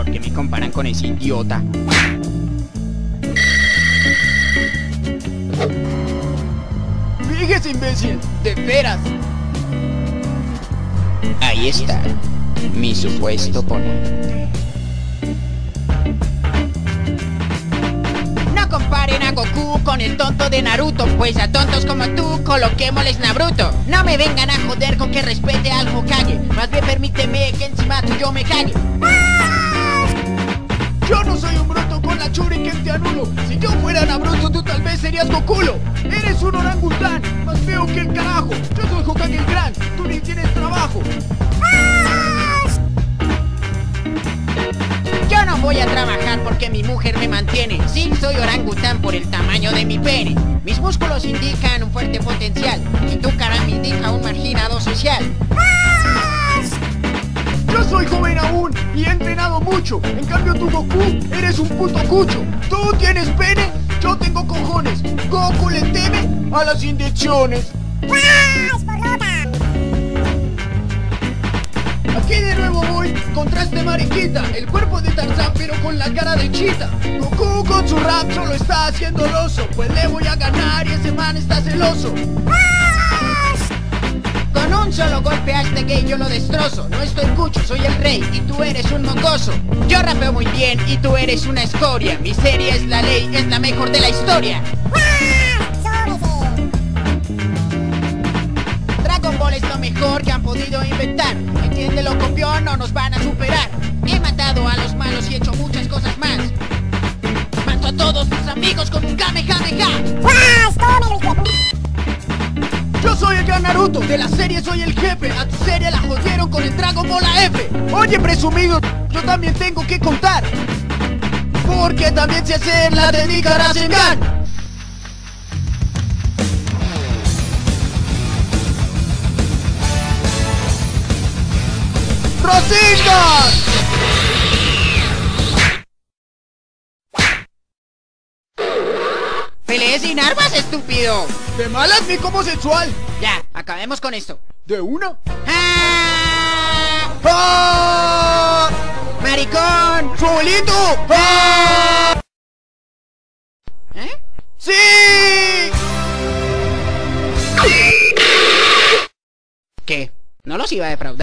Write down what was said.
¿Por qué me comparan con ese idiota? Fíjese, imbécil. De veras. Ahí está, mi supuesto oponente. No comparen a Goku con el tonto de Naruto, pues a tontos como tú coloquémosles Naruto. No me vengan a joder con que respete al Hokage, más bien permíteme que encima tuyo me cague. Yo no soy un bruto con la que te anulo. Si yo fuera Naruto, tú tal vez serías Gokulo. Eres un orangután, más feo que el carajo. Yo soy Hokage el Gran, tú ni tienes trabajo. Yo no voy a trabajar porque mi mujer me mantiene. Sí, soy orangután por el tamaño de mi pene. Mis músculos indican un fuerte potencial y tu cara me indica un marginado social. Soy joven aún y he entrenado mucho. En cambio tú, Goku, eres un puto cucho. Tú tienes pene, yo tengo cojones. Goku le teme a las inyecciones. Aquí de nuevo voy contra este mariquita El cuerpo de Tarzán pero con la cara de chita Goku con su rap solo está haciendo loso Pues le voy a ganar y ese man está celoso Con un solo golpe gay yo lo destrozo. No estoy cucho, soy el rey y tú eres un mocoso. Yo rapeo muy bien y tú eres una escoria. Mi serie es la ley, es la mejor de la historia. Dragon Ball es lo mejor que han podido inventar. Entiéndelo copión, no nos van a superar. He matado Naruto, de la serie soy el jefe. A tu serie la jodieron con el Dragon Ball F. Oye presumido, yo también tengo que contar. Porque también sé hacer la técnica Rasengan. ¡Rasengan! ¡Peleé sin armas, estúpido! De malas ni como sexual Ya, acabemos con esto ¿De una? ¡Ah! ¡Ah! ¡Maricón! ¡Su abuelito! ¡Ah! ¿Eh? ¡Sí! ¿Qué? ¿No los iba a defraudar?